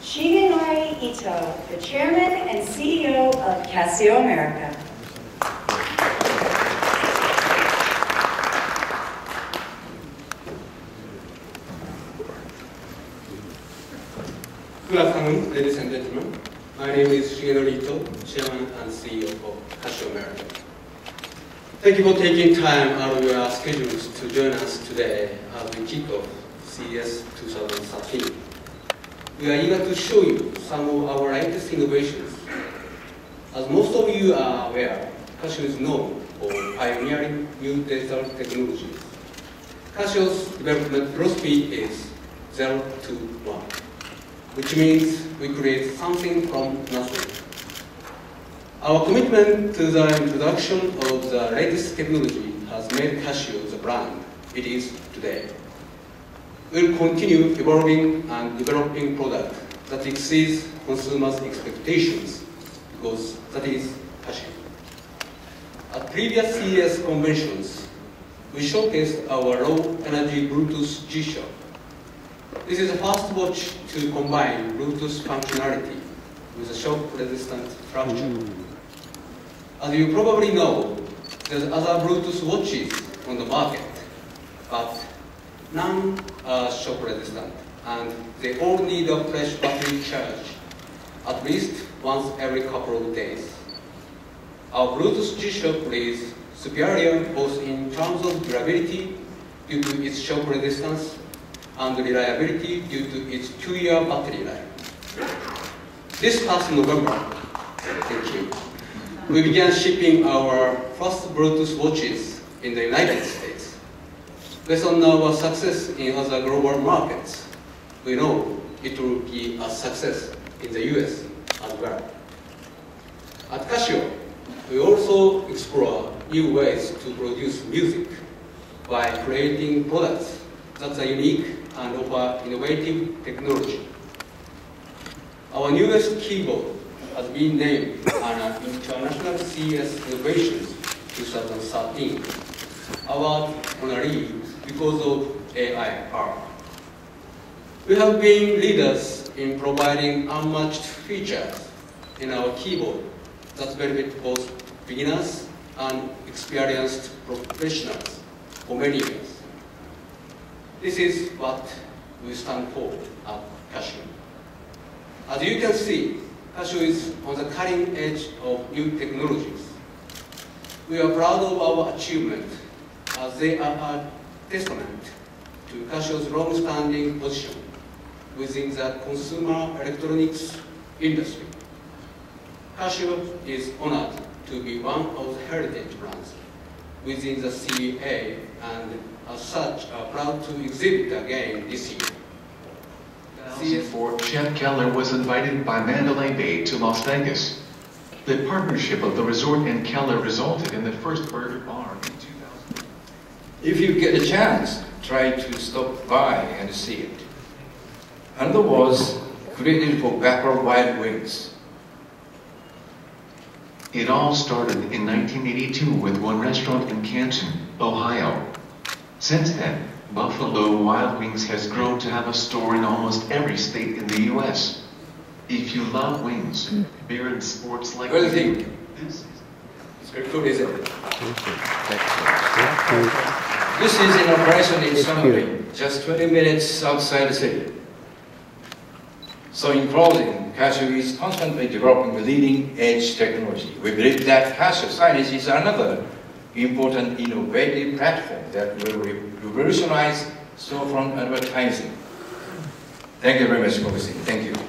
Shigenori Ito, the Chairman and CEO of Casio America. Good afternoon, ladies and gentlemen. My name is Shigenori Ito, Chairman and CEO of Casio America. Thank you for taking time out of your schedules to join us today as we kick off CES 2013. We are eager to show you some of our latest innovations. As most of you are aware, Casio is known for pioneering new digital technologies. Casio's development philosophy is zero to one which means we create something from nothing. Our commitment to the introduction of the latest technology has made Casio the brand it is today. We'll continue evolving and developing products that exceeds consumers' expectations because that is Casio. At previous CES conventions, we showcased our low-energy Bluetooth G-Shock this is the first watch to combine Bluetooth functionality with a shock-resistant structure. Mm. As you probably know, there's other Bluetooth watches on the market, but none are uh, shock-resistant, and they all need a fresh battery charge at least once every couple of days. Our Bluetooth G-Shock is superior both in terms of durability due to its shock resistance and reliability due to its two-year battery life. This past November, thank you, we began shipping our first Bluetooth watches in the United States. Based on our success in other global markets, we know it will be a success in the US as well. At Casio, we also explore new ways to produce music by creating products that are unique and offer innovative technology. Our newest keyboard has been named an International CES Innovations 2013 award honoree because of AI. We have been leaders in providing unmatched features in our keyboard that benefit both beginners and experienced professionals for many years. This is what we stand for at Casio. As you can see, Casio is on the cutting edge of new technologies. We are proud of our achievement as they are a testament to Casio's long-standing position within the consumer electronics industry. Casio is honored to be one of the heritage brands within the CEA and as such, are proud to exhibit again this year. 2004, Chet Keller was invited by Mandalay Bay to Las Vegas. The partnership of the resort and Keller resulted in the first burger bar in 2000. If you get a chance, try to stop by and see it. And the was created for Buffalo Wild Wings. It all started in 1982 with one restaurant in Canton, Ohio. Since then, Buffalo Wild Wings has grown to have a store in almost every state in the U.S. If you love wings, beer and sports like what do you think? This It's good food, isn't it? This is in operation in summary, just 20 minutes outside the city. So in closing, Casio is constantly developing leading-edge technology. We believe that Casio Signage is another important innovative platform that will revolutionize storefront advertising. Thank you very much for listening. Thank you.